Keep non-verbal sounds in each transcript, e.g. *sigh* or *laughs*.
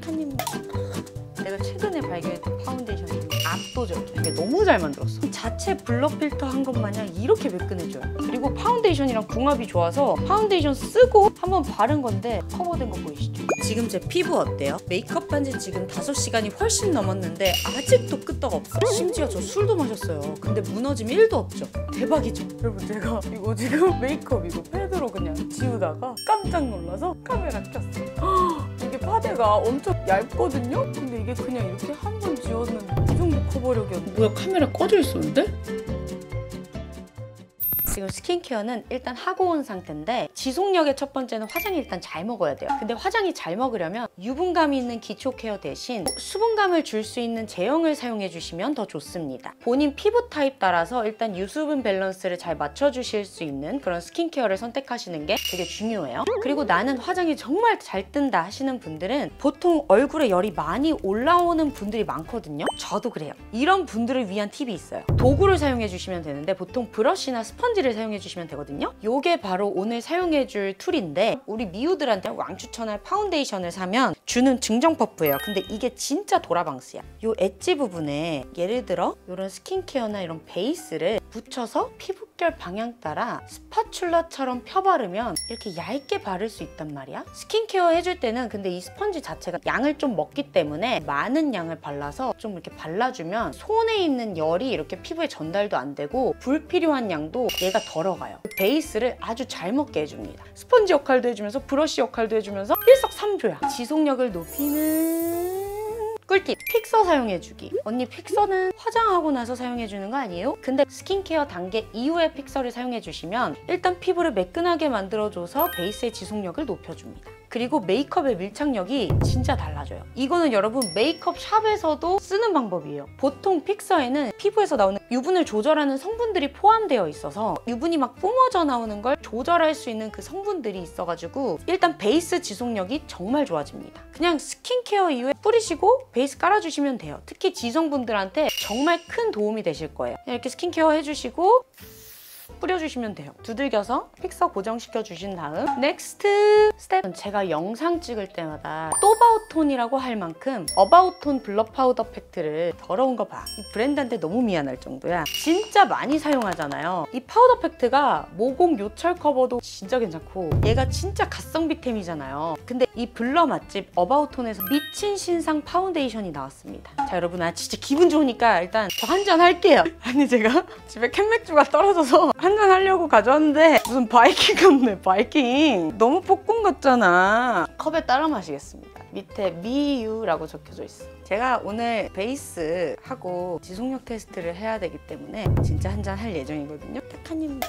타카님 내가 최근에 발견했던 파운데이션 중에 압도적이야. 이게 너무 잘 만들었어. 자체 blur 필터 한 것 마냥 이렇게 매끈해져요. 그리고 파운데이션이랑 궁합이 좋아서 파운데이션 쓰고 한번 바른 건데 커버된 거 보이시죠? 지금 제 피부 어때요? 메이크업 한 지 지금 5시간이 훨씬 넘었는데 아직도 끄떡 없어. 심지어 저 술도 마셨어요. 근데 무너짐 1도 없죠. 대박이죠? 여러분 제가 이거 지금 *laughs* 메이크업 이거 패드로 그냥 지우다가 깜짝 놀라서 카메라 켰어요. 파데가 엄청 얇거든요? 근데 이게 그냥 이렇게 한 번 지웠는데 이 정도 커버력이었는데 뭐야 카메라 꺼져 있었는데? 지금 스킨케어는 일단 하고 온 상태인데 지속력의 첫 번째는 화장이 일단 잘 먹어야 돼요. 근데 화장이 잘 먹으려면 유분감이 있는 기초 케어 대신 수분감을 줄 수 있는 제형을 사용해 주시면 더 좋습니다. 본인 피부 타입 따라서 일단 유수분 밸런스를 잘 맞춰주실 수 있는 그런 스킨케어를 선택하시는 게 되게 중요해요. 그리고 나는 화장이 정말 잘 뜬다 하시는 분들은 보통 얼굴에 열이 많이 올라오는 분들이 많거든요. 저도 그래요. 이런 분들을 위한 팁이 있어요. 도구를 사용해 주시면 되는데 보통 브러쉬나 스펀지 를 사용해 주시면 되거든요. 이게 바로 오늘 사용해 줄 tool인데 우리 미우들한테 왕 추천할 파운데이션을 사면 주는 증정 퍼프예요. 근데 이게 진짜 도라방스야. 이 엣지 부분에 예를 들어 이런 스킨케어나 이런 베이스를 붙여서 피부 결 방향 따라 spatula처럼 펴바르면 이렇게 얇게 바를 수 있단 말이야. 스킨케어 해줄 때는 근데 이 스펀지 자체가 양을 좀 먹기 때문에 많은 양을 발라서 좀 이렇게 발라주면 손에 있는 열이 이렇게 피부에 전달도 안 되고 불필요한 양도 얘가 덜어가요. 베이스를 아주 잘 먹게 해줍니다. 스펀지 역할도 해주면서 브러쉬 역할도 해주면서 일석삼조야. 지속력을 높이는 꿀팁! 픽서 사용해주기. 언니 픽서는 화장하고 나서 사용해주는 거 아니에요? 근데 스킨케어 단계 이후에 fixer를 사용해주시면 일단 피부를 매끈하게 만들어줘서 베이스의 지속력을 높여줍니다. 그리고 메이크업의 밀착력이 진짜 달라져요. 이거는 여러분 메이크업 샵에서도 쓰는 방법이에요. 보통 픽서에는 피부에서 나오는 유분을 조절하는 성분들이 포함되어 있어서 유분이 막 뿜어져 나오는 걸 조절할 수 있는 그 성분들이 있어가지고 일단 베이스 지속력이 정말 좋아집니다. 그냥 스킨케어 이후에 뿌리시고 베이스 깔아주시면 돼요. 특히 지성분들한테 정말 큰 도움이 되실 거예요. 이렇게 스킨케어 해주시고 뿌려주시면 돼요. 두들겨서 픽서 고정시켜 주신 다음 next step은 제가 영상 찍을 때마다 또바우톤이라고 할 만큼 어바우톤 blur 파우더 팩트를 더러운 거 봐. 이 브랜드한테 너무 미안할 정도야. 진짜 많이 사용하잖아요. 이 파우더 팩트가 모공 요철 커버도 진짜 괜찮고 얘가 진짜 가성비템이잖아요. 근데 이 blur 맛집 어바우톤에서 미친 신상 파운데이션이 나왔습니다. 자 여러분 아 진짜 기분 좋으니까 일단 저 한 잔 할게요. *laughs* 아니 제가 집에 캔맥주가 떨어져서 한잔 하려고 가져왔는데 무슨 바이킹 같네 바이킹. 너무 폭군 같잖아. 컵에 따라 마시겠습니다. 밑에 미유라고 적혀져 있어. 제가 오늘 베이스 하고 지속력 테스트를 해야 되기 때문에 진짜 한잔 할 예정이거든요. 타카님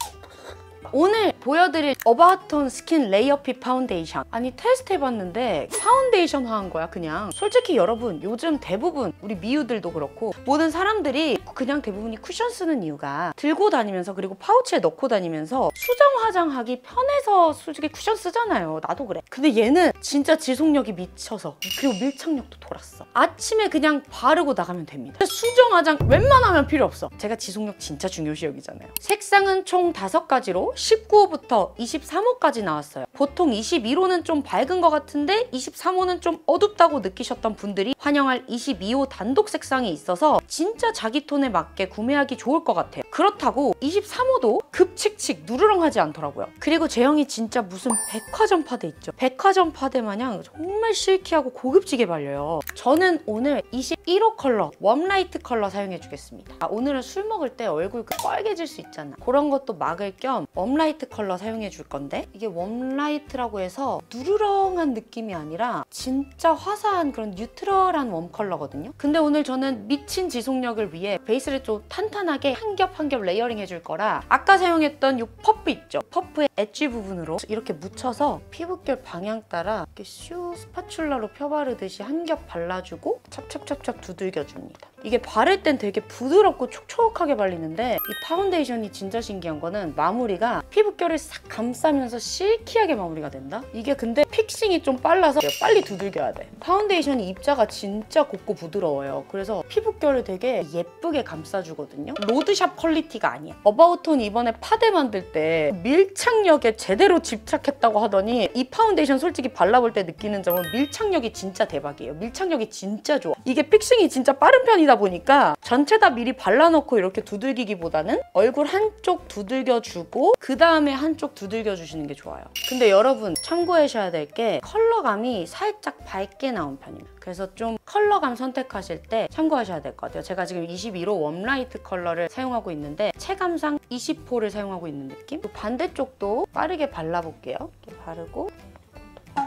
오늘 보여드릴 어바우톤 스킨 레이어핏 파운데이션. 아니 테스트 해봤는데 파운데이션 화한 거야 그냥. 솔직히 여러분 요즘 대부분 우리 미우들도 그렇고 모든 사람들이 그냥 대부분이 쿠션 쓰는 이유가 들고 다니면서 그리고 파우치에 넣고 다니면서 수정 화장하기 편해서 솔직히 쿠션 쓰잖아요. 나도 그래. 근데 얘는 진짜 지속력이 미쳐서 그리고 밀착력도 돌았어. 아침에 그냥 바르고 나가면 됩니다. 수정 화장 웬만하면 필요 없어. 제가 지속력 진짜 중요시 여기잖아요. 색상은 총 5가지로 19호부터 23호까지 나왔어요. 보통 22호는 좀 밝은 것 같은데 23호는 좀 어둡다고 느끼셨던 분들이 환영할 22호 단독 색상이 있어서 진짜 자기 톤에 맞게 구매하기 좋을 것 같아요. 그렇다고 23호도 급칙칙 누르렁하지 않더라고요. 그리고 제형이 진짜 무슨 백화점 파데 있죠. 백화점 파데 마냥 정말 silky하고 고급지게 발려요. 저는 오늘 21호 컬러 warm light 컬러 사용해주겠습니다. 아, 오늘은 술 먹을 때 얼굴 그 빨개질 수 있잖아. 그런 것도 막을 겸 warm light 컬러 사용해 줄 건데 이게 warm light라고 해서 누르렁한 느낌이 아니라 진짜 화사한 그런 neutral한 warm 컬러거든요. 근데 오늘 저는 미친 지속력을 위해 베이스를 좀 탄탄하게 한 겹 한 겹 layering 해줄 거라 아까 사용했던 이 퍼프 있죠? 퍼프의 엣지 부분으로 이렇게 묻혀서 피부결 방향 따라 이렇게 슈 spatula로 펴바르듯이 한 겹 발라주고 찹찹찹찹 두들겨줍니다. 이게 바를 땐 되게 부드럽고 촉촉하게 발리는데 이 파운데이션이 진짜 신기한 거는 마무리가 피부결을 싹 감싸면서 silky하게 마무리가 된다? 이게 근데 fixing이 좀 빨라서 빨리 두들겨야 돼. 파운데이션이 입자가 진짜 곱고 부드러워요. 그래서 피부결을 되게 예쁘게 감싸주거든요. 로드샵 quality가 아니야. 어바웃톤 이번에 파데 만들 때 밀착력에 제대로 집착했다고 하더니 이 파운데이션 솔직히 발라볼 때 느끼는 점은 밀착력이 진짜 대박이에요. 밀착력이 진짜 좋아. 이게 fixing이 진짜 빠른 편이다 보니까 전체 다 미리 발라놓고 이렇게 두들기기보다는 얼굴 한쪽 두들겨주고 그 다음에 한쪽 두들겨주시는 게 좋아요. 근데 여러분 참고하셔야 될 게 컬러감이 살짝 밝게 나온 편입니다. 그래서 좀 컬러감 선택하실 때 참고하셔야 될 것 같아요. 제가 지금 21호 warm light 컬러를 사용하고 있는데 체감상 20호를 사용하고 있는 느낌? 또 반대쪽도 빠르게 발라볼게요. 이렇게 바르고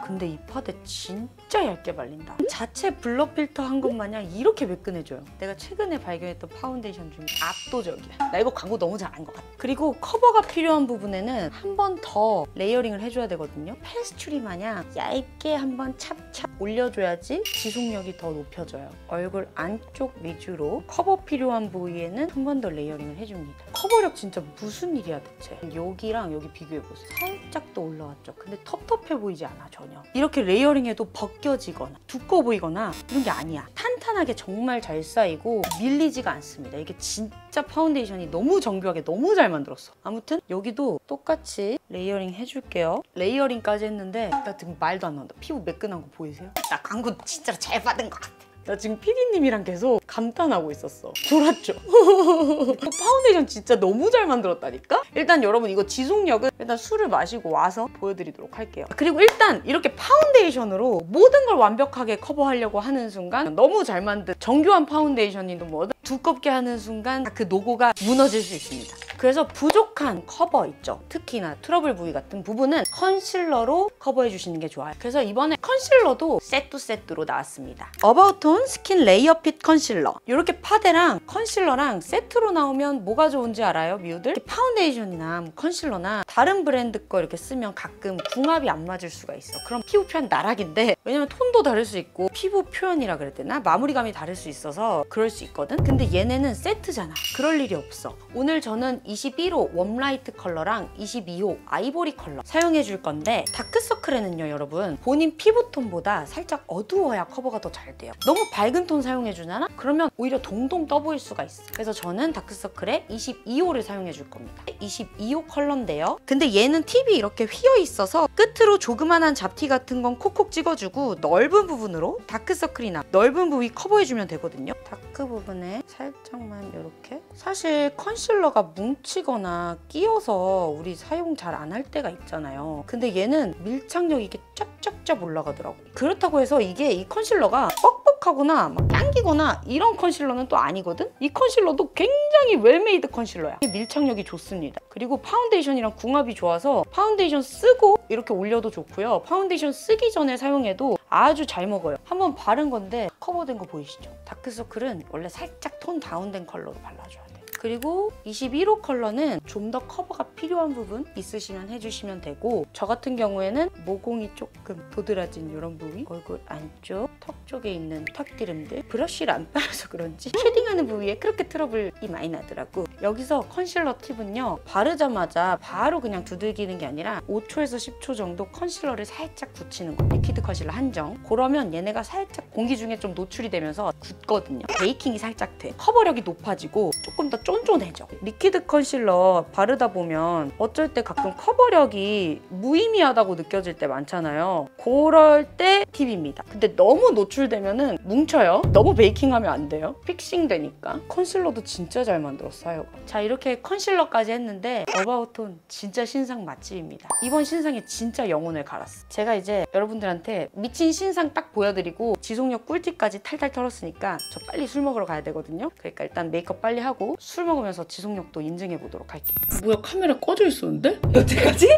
근데 이 파데 진짜 얇게 발린다. 자체 blur 필터 한 것 마냥 이렇게 매끈해져요. 내가 최근에 발견했던 파운데이션 중에 압도적이야. 나 이거 광고 너무 잘한 것 같아. 그리고 커버가 필요한 부분에는 한 번 더 layering을 해줘야 되거든요. 페스츄리 마냥 얇게 한번 찹찹 올려줘야지 지속력이 더 높여져요. 얼굴 안쪽 위주로 커버 필요한 부위에는 한 번 더 layering을 해줍니다. 커버력 진짜 무슨 일이야 대체. 여기랑 여기 비교해보세요. 살짝 더 올라왔죠. 근데 텁텁해 보이지 않아 전혀. 이렇게 layering해도 벗겨지거나 두꺼워 보이거나 이런 게 아니야. 탄탄하게 정말 잘 쌓이고 밀리지가 않습니다. 이게 진짜 파운데이션이 너무 정교하게 너무 잘 만들었어. 아무튼 여기도 똑같이 layering 해줄게요. layering까지 했는데 나 지금 말도 안 나온다. 피부 매끈한 거 보이세요? 나 광고 진짜 잘 받은 것 같아. 나 지금 PD님이랑 계속 감탄하고 있었어. 졸았죠? *laughs* 파운데이션 진짜 너무 잘 만들었다니까? 일단 여러분 이거 지속력은 일단 술을 마시고 와서 보여드리도록 할게요. 그리고 일단 이렇게 파운데이션으로 모든 걸 완벽하게 커버하려고 하는 순간 너무 잘 만든 정교한 파운데이션이든 뭐든 두껍게 하는 순간 그 노고가 무너질 수 있습니다. 그래서 부족한 커버 있죠. 특히나 트러블 부위 같은 부분은 컨실러로 커버해 주시는 게 좋아요. 그래서 이번에 컨실러도 세트 세트로 나왔습니다. 어바웃톤 스킨 레이어 핏 컨실러. 이렇게 파데랑 컨실러랑 세트로 나오면 뭐가 좋은지 알아요, 미우들? 파운데이션이나 뭐 컨실러나 다른 브랜드 거 이렇게 쓰면 가끔 궁합이 안 맞을 수가 있어. 그럼 피부 표현 나락인데 왜냐면 톤도 다를 수 있고 피부 표현이라 그래야 되나? 마무리감이 다를 수 있어서 그럴 수 있거든? 근데 얘네는 세트잖아. 그럴 일이 없어. 오늘 저는 21호 warm light 컬러랑 22호 아이보리 컬러 사용해 줄 건데 다크서클에는요 여러분. 본인 피부톤보다 살짝 어두워야 커버가 더 잘 돼요. 너무 밝은 톤 사용해 주잖아? 그러면 오히려 동동 떠 보일 수가 있어. 그래서 저는 다크서클에 22호를 사용해 줄 겁니다. 22호 컬러인데요. 근데 얘는 팁이 이렇게 휘어 있어서 끝으로 조그만한 잡티 같은 건 콕콕 찍어주고 넓은 부분으로 다크서클이나 넓은 부위 커버해 주면 되거든요. 다크 부분에 살짝만 이렇게. 사실 컨실러가 뭉 치거나 끼어서 우리 사용 잘 안 할 때가 있잖아요. 근데 얘는 밀착력이 이렇게 쫙쫙쫙 올라가더라고. 그렇다고 해서 이게 이 컨실러가 뻑뻑하거나 막 당기거나 이런 컨실러는 또 아니거든? 이 컨실러도 굉장히 well-made 컨실러야. 밀착력이 좋습니다. 그리고 파운데이션이랑 궁합이 좋아서 파운데이션 쓰고 이렇게 올려도 좋고요. 파운데이션 쓰기 전에 사용해도 아주 잘 먹어요. 한번 바른 건데 커버된 거 보이시죠? 다크서클은 원래 살짝 톤 다운된 컬러로 발라줘야 돼. 그리고 21호 컬러는 좀 더 커버가 필요한 부분 있으시면 해주시면 되고 저 같은 경우에는 모공이 조금 도드라진 이런 부위 얼굴 안쪽 턱 쪽에 있는 턱드름들 브러쉬를 안 빨아서 그런지 *laughs* shading하는 부위에 그렇게 트러블이 많이 나더라고. 여기서 컨실러 팁은요 바르자마자 바로 그냥 두들기는 게 아니라 5초에서 10초 정도 컨실러를 살짝 굳히는 거 liquid 컨실러 한정. 그러면 얘네가 살짝 공기 중에 좀 노출이 되면서 굳거든요. baking이 살짝 돼. 커버력이 높아지고 조금 더 쫀쫀해져. liquid 컨실러 바르다 보면 어쩔 때 가끔 커버력이 무의미하다고 느껴질 때 많잖아요. 그럴 때 팁입니다. 근데 너무 노출되면 뭉쳐요. 너무 베이킹하면 안 돼요. 픽싱 되니까. 컨실러도 진짜 잘 만들었어요. 자 이렇게 컨실러까지 했는데 어바웃톤 진짜 신상 맛집입니다. 이번 신상에 진짜 영혼을 갈았어. 제가 이제 여러분들한테 미친 신상 딱 보여드리고 지속력 꿀팁까지 탈탈 털었으니까 저 빨리 술 먹으러 가야 되거든요. 그러니까 일단 메이크업 빨리 하고 술 먹으면서 지속력도 인증해 보도록 할게요. 뭐야 카메라 꺼져 있었는데? 여태까지?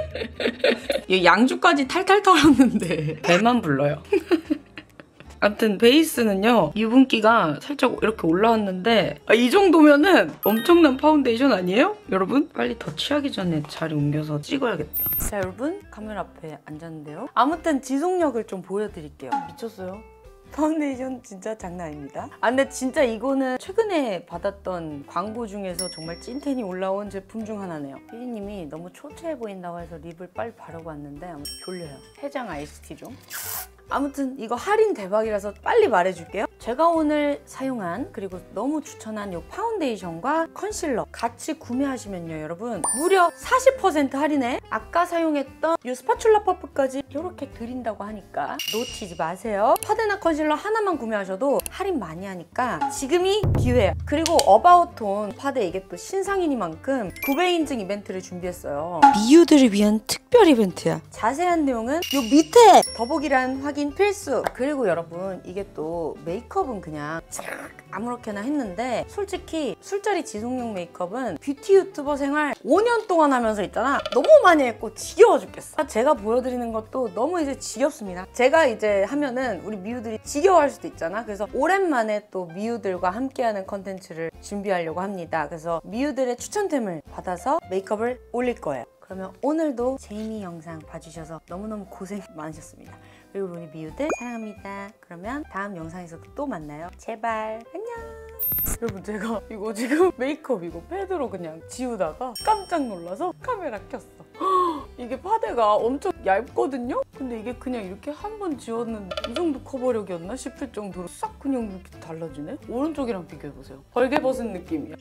*laughs* 얘 양주까지 탈탈 털었는데. 배만 불러요. 아무튼 베이스는요 유분기가 살짝 이렇게 올라왔는데 아, 이 정도면은 엄청난 파운데이션 아니에요? 여러분? 빨리 더 취하기 전에 자리 옮겨서 찍어야겠다. 자 여러분 카메라 앞에 앉았는데요. 아무튼 지속력을 좀 보여드릴게요. 미쳤어요 파운데이션 진짜 장난 아닙니다. 아 근데 진짜 이거는 최근에 받았던 광고 중에서 정말 찐텐이 올라온 제품 중 하나네요. 피디님이 너무 초췌해 보인다고 해서 립을 빨리 바르고 왔는데 졸려요. 해장 아이스티 좀. 아무튼 이거 할인 대박이라서 빨리 말해줄게요. 제가 오늘 사용한 그리고 너무 추천한 이 파운데이션과 컨실러 같이 구매하시면요 여러분 무려 40% 할인에 아까 사용했던 이 spatula 퍼프까지 이렇게 드린다고 하니까 놓치지 마세요. 파데나 컨실러 하나만 구매하셔도 할인 많이 하니까 지금이 기회야. 그리고 어바웃톤 파데 이게 또 신상이니만큼 구매 인증 이벤트를 준비했어요. 미유들을 위한 특 별 이벤트야. 자세한 내용은 요 밑에 더보기란 확인 필수. 그리고 여러분 이게 또 메이크업은 그냥 쫙 아무렇게나 했는데 솔직히 술자리 지속용 메이크업은 뷰티 유튜버 생활 5년 동안 하면서 있잖아. 너무 많이 했고 지겨워 죽겠어. 제가 보여드리는 것도 너무 이제 지겹습니다. 제가 이제 하면은 우리 미우들이 지겨워할 수도 있잖아. 그래서 오랜만에 또 미우들과 함께하는 컨텐츠를 준비하려고 합니다. 그래서 미우들의 추천템을 받아서 메이크업을 올릴 거예요 그러면 오늘도 제이미 영상 봐주셔서 너무너무 고생 많으셨습니다. 그리고 우리 미우들 사랑합니다. 그러면 다음 영상에서도 또 만나요. 제발 안녕. 여러분 제가 이거 지금 *laughs* 메이크업 이거 패드로 그냥 지우다가 깜짝 놀라서 카메라 켰어. *gasps* 이게 파데가 엄청 얇거든요? 근데 이게 그냥 이렇게 한 번 지웠는데 이 정도 커버력이었나 싶을 정도로 싹 그냥 이렇게 달라지네? 오른쪽이랑 비교해보세요. 벌게 벗은 느낌이야.